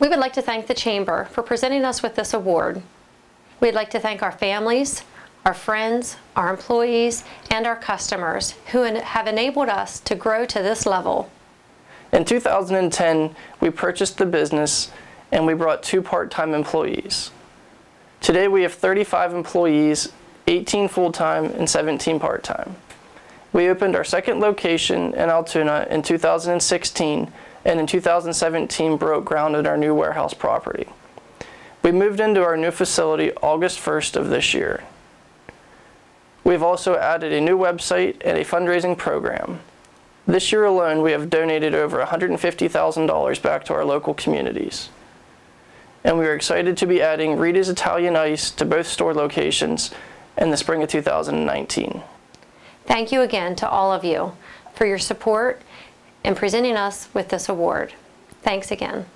We would like to thank the Chamber for presenting us with this award. We'd like to thank our families, our friends, our employees, and our customers who have enabled us to grow to this level. In 2010, we purchased the business and we brought two part-time employees. Today we have 35 employees, 18 full-time and 17 part-time. We opened our second location in Altoona in 2016 and in 2017 broke ground at our new warehouse property. We moved into our new facility August 1st of this year. We've also added a new website and a fundraising program. This year alone, we have donated over $150,000 back to our local communities. And we are excited to be adding Rita's Italian Ice to both store locations in the spring of 2019. Thank you again to all of you for your support in presenting us with this award. Thanks again.